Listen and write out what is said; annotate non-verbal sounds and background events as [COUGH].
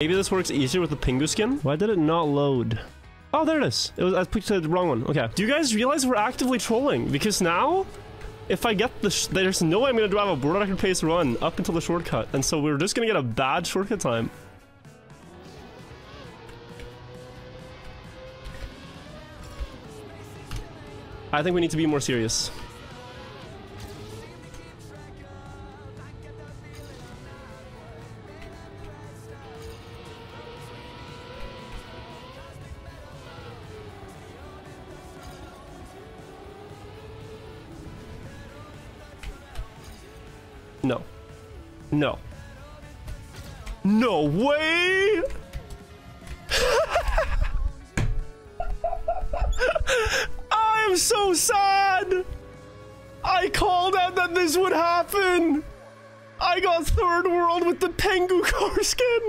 Maybe this works easier with the Pingu skin? Why did it not load? Oh, there it is. It was, I picked the wrong one. Okay. Do you guys realize we're actively trolling? Because now, if I get the... there's no way I'm going to drive a world record pace run up until the shortcut. And so we're just going to get a bad shortcut time. I think we need to be more serious. No. No. No way! [LAUGHS] I'm so sad! I called out that this would happen! I got third world with the Pingu car skin!